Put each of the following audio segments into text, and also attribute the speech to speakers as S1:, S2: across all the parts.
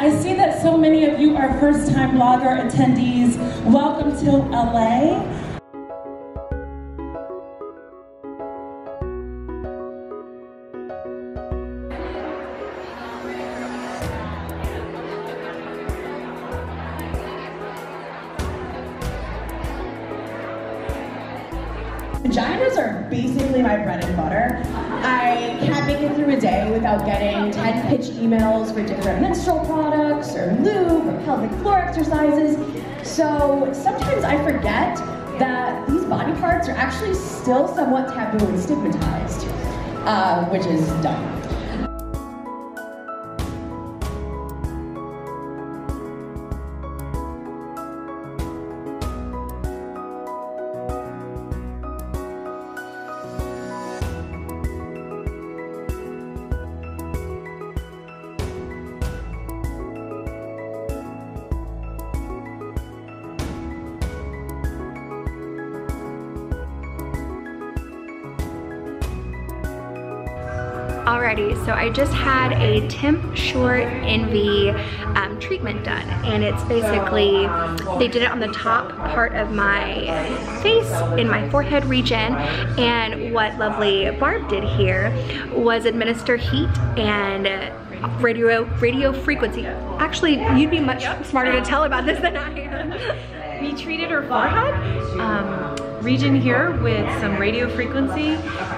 S1: I see that so many of you are first-time blogger attendees. Welcome to LA.
S2: Vaginas are basically my bread and butter. I can't make it through a day without getting 10 pitch emails for different menstrual products or lube or pelvic floor exercises. So sometimes I forget that these body parts are actually still somewhat taboo and stigmatized, uh, which is dumb.
S3: Alrighty, so I just had a TempSure Envi um, treatment done and it's basically, they did it on the top part of my face in my forehead region and what lovely Barb did here was administer heat and radio radio frequency. Actually, you'd be much smarter to tell about this than I am.
S4: We treated her forehead um, region here with some radio frequency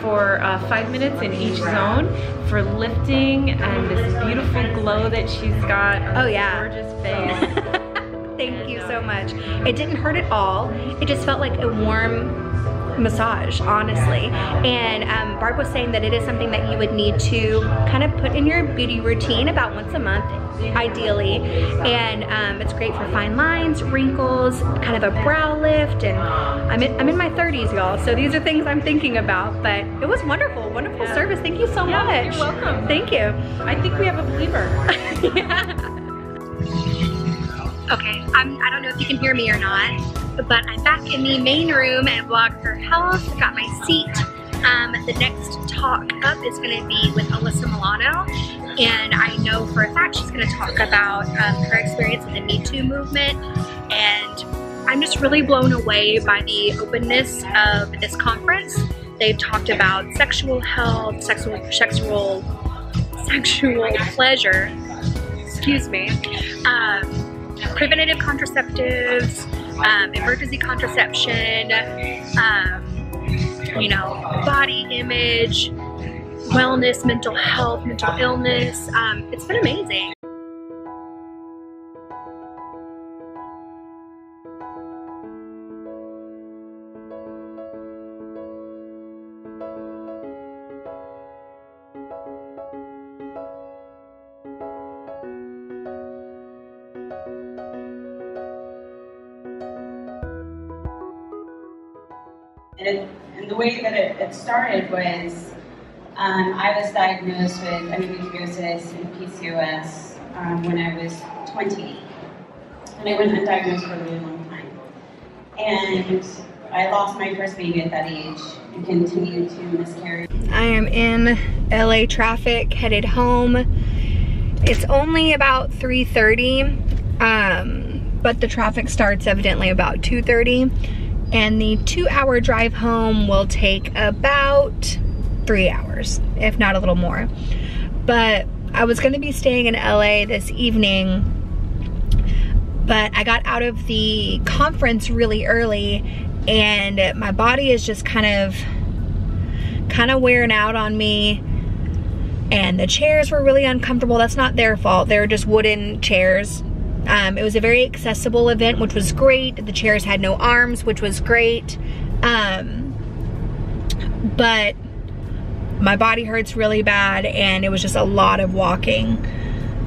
S4: for uh, five minutes in each zone for lifting and this beautiful glow that she's got
S3: Oh, yeah.
S4: gorgeous face.
S3: Thank you so much. It didn't hurt at all. It just felt like a warm massage, honestly. And um, Barb was saying that it is something that you would need to kind of put in your beauty routine about once a month, ideally. And um, it's great for fine lines, wrinkles, kind of a brow lift. And I'm in, I'm in my 30s, y'all, so these are things I'm thinking about. But it was wonderful, wonderful
S4: Yeah.
S3: service. Thank you so
S4: Yeah,
S3: much.
S4: you're welcome.
S3: Thank you.
S4: I think we have a believer.
S3: Okay, I'm, I don't know if you can hear me or not, but I'm back in the main room at BlogHer Health. Got my seat. Um, the next talk up is going to be with Alyssa Milano, and I know for a fact she's going to talk about um, her experience in the Me Too movement. And I'm just really blown away by the openness of this conference. They've talked about sexual health, sexual, sexual, sexual pleasure. Excuse me. Um, preventative contraceptives, um, emergency contraception, um, you know, body image, wellness, mental health, mental illness. Um, it's been amazing.
S5: And, and the way that it, it started was um, I was diagnosed with endometriosis and PCOS um, when I was 20. And I went undiagnosed for a really long time. And I lost my first baby at that age and continued to miscarry.
S3: I am in LA traffic, headed home. It's only about 3.30, um, but the traffic starts evidently about 2.30. And the two hour drive home will take about three hours, if not a little more. But I was gonna be staying in LA this evening, but I got out of the conference really early and my body is just kind of kind of wearing out on me and the chairs were really uncomfortable. That's not their fault. They're just wooden chairs. Um, it was a very accessible event, which was great. The chairs had no arms, which was great. Um, but my body hurts really bad and it was just a lot of walking.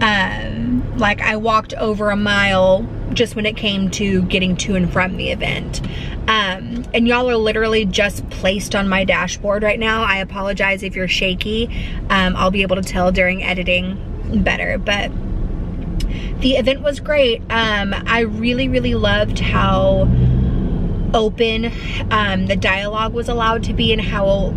S3: Um, like I walked over a mile just when it came to getting to and from the event. Um, and y'all are literally just placed on my dashboard right now. I apologize if you're shaky. Um, I'll be able to tell during editing better, but the event was great. Um, I really, really loved how open um, the dialogue was allowed to be and how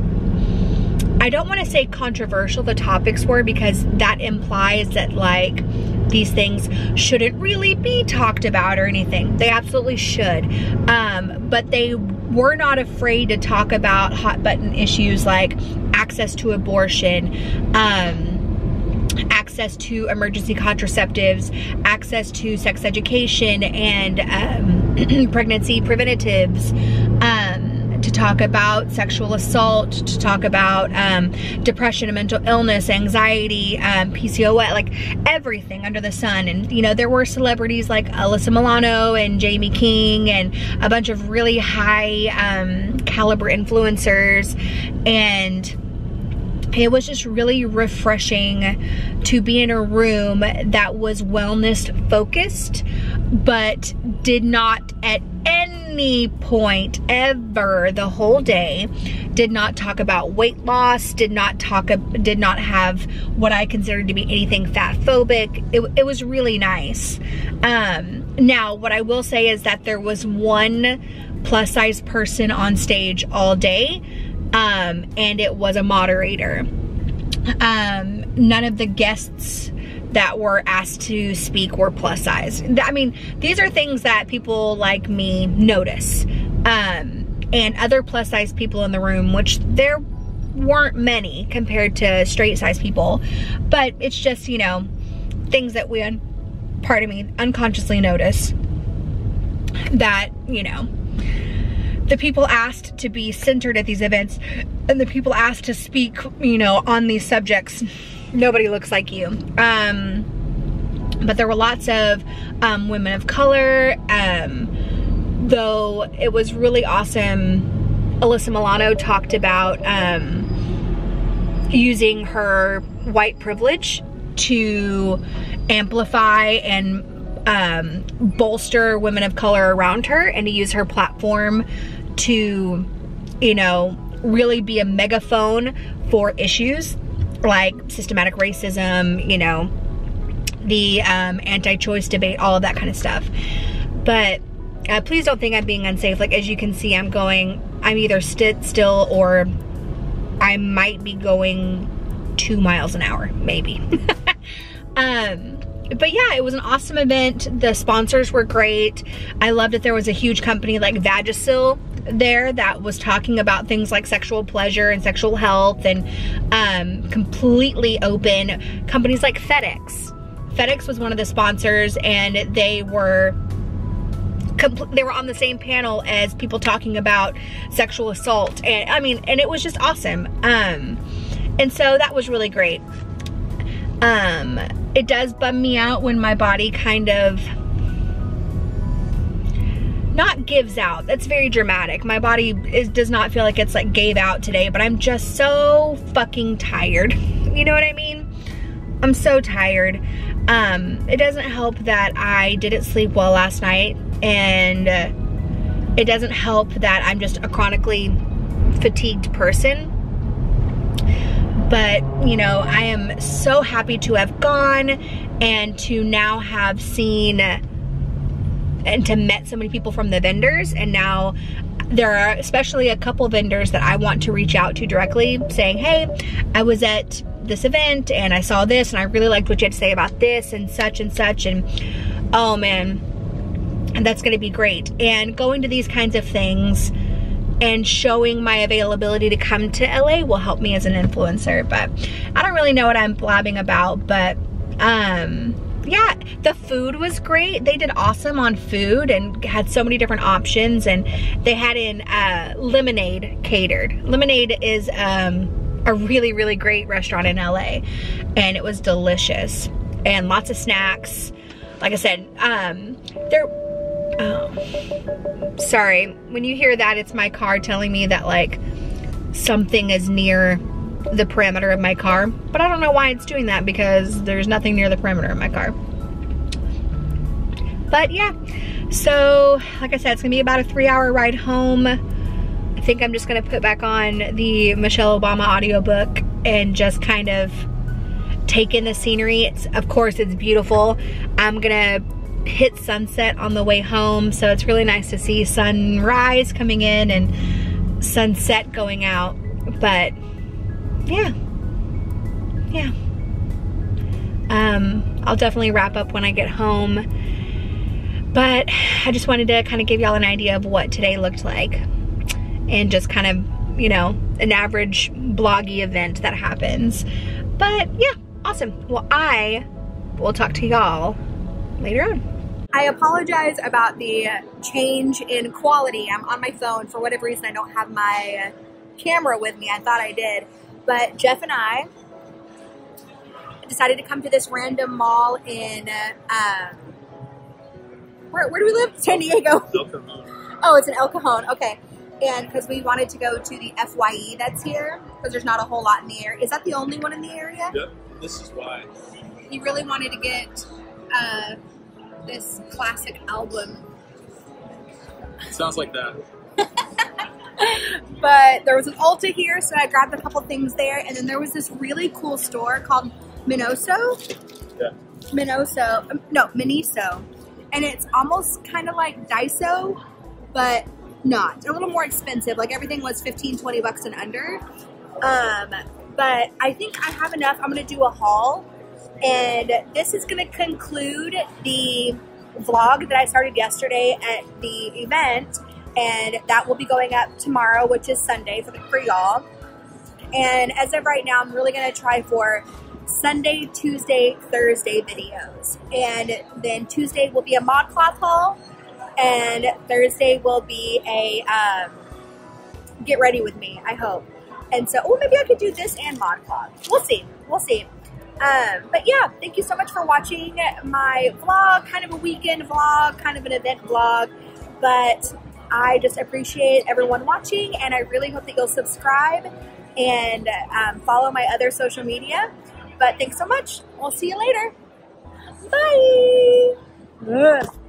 S3: I don't want to say controversial the topics were because that implies that like these things shouldn't really be talked about or anything. They absolutely should. Um, but they were not afraid to talk about hot button issues like access to abortion, um, access to emergency contraceptives, access to sex education and um, pregnancy preventatives, um, to talk about sexual assault, to talk about um, depression and mental illness, anxiety, um, PCOS, like everything under the sun. And, you know, there were celebrities like Alyssa Milano and Jaime King and a bunch of really high um, caliber influencers. And it was just really refreshing to be in a room that was wellness focused, but did not at any point ever the whole day did not talk about weight loss, did not talk, did not have what I considered to be anything fat phobic. It, it was really nice. Um, now, what I will say is that there was one plus size person on stage all day um, and it was a moderator. Um, none of the guests that were asked to speak were plus size. I mean, these are things that people like me notice. Um, and other plus size people in the room, which there weren't many compared to straight size people. But it's just, you know, things that we, pardon me, unconsciously notice that, you know, the people asked to be centered at these events and the people asked to speak, you know, on these subjects, nobody looks like you. Um, but there were lots of um, women of color, um, though it was really awesome. Alyssa Milano talked about um, using her white privilege to amplify and um, bolster women of color around her and to use her platform to, you know, really be a megaphone for issues like systematic racism, you know, the um, anti-choice debate, all of that kind of stuff. But uh, please don't think I'm being unsafe. Like, as you can see, I'm going, I'm either stood still or I might be going two miles an hour, maybe. um, but yeah, it was an awesome event. The sponsors were great. I loved that there was a huge company like Vagisil there that was talking about things like sexual pleasure and sexual health and um, completely open. Companies like FedEx. FedEx was one of the sponsors and they were they were on the same panel as people talking about sexual assault and I mean and it was just awesome um and so that was really great um it does bum me out when my body kind of not gives out. That's very dramatic. My body is, does not feel like it's like gave out today, but I'm just so fucking tired. You know what I mean? I'm so tired. Um, it doesn't help that I didn't sleep well last night and it doesn't help that I'm just a chronically fatigued person. But, you know, I am so happy to have gone and to now have seen and to met so many people from the vendors and now there are especially a couple vendors that I want to reach out to directly saying, hey, I was at this event and I saw this and I really liked what you had to say about this and such and such and oh man, and that's gonna be great. And going to these kinds of things and showing my availability to come to LA will help me as an influencer. But I don't really know what I'm blabbing about, but um, yeah, the food was great. They did awesome on food and had so many different options and they had in uh, Lemonade catered. Lemonade is um, a really, really great restaurant in LA and it was delicious and lots of snacks. Like I said, um, there, oh, sorry, when you hear that, it's my car telling me that like something is near the perimeter of my car. But I don't know why it's doing that because there's nothing near the perimeter of my car. But yeah, so like I said, it's gonna be about a three hour ride home. I think I'm just gonna put back on the Michelle Obama audiobook and just kind of take in the scenery. It's, of course, it's beautiful. I'm gonna hit sunset on the way home, so it's really nice to see sunrise coming in and sunset going out. But yeah, yeah. Um, I'll definitely wrap up when I get home. But I just wanted to kind of give y'all an idea of what today looked like. And just kind of, you know, an average bloggy event that happens. But yeah, awesome. Well, I will talk to y'all later on. I apologize about the change in quality. I'm on my phone. For whatever reason, I don't have my camera with me. I thought I did. But Jeff and I decided to come to this random mall in, uh, where, where do we live? San Diego. Oh, it's in El Cajon. Okay. And because we wanted to go to the FYE that's here, because there's not a whole lot in the area. Is that the only one in the area?
S6: Yep, this is why.
S3: He really wanted to get uh, this classic album.
S6: Sounds like that.
S3: but there was an Ulta here, so I grabbed a couple things there. And then there was this really cool store called Minoso.
S6: Yeah.
S3: Minoso. um, No, Miniso. And it's almost kind of like Daiso, but not. A little more expensive. Like everything was 15, 20 bucks and under. Um, but I think I have enough. I'm going to do a haul. And this is going to conclude the vlog that I started yesterday at the event. And that will be going up tomorrow, which is Sunday for, for y'all. And as of right now, I'm really going to try for Sunday, Tuesday, Thursday videos. And then Tuesday will be a ModCloth haul. And Thursday will be a um, get ready with me, I hope. And so, oh, maybe I could do this and ModCloth. We'll see. We'll see. Um, but yeah, thank you so much for watching my vlog, kind of a weekend vlog, kind of an event vlog. But I just appreciate everyone watching, and I really hope that you'll subscribe and um, follow my other social media. But thanks so much. We'll see you later. Bye. Ugh.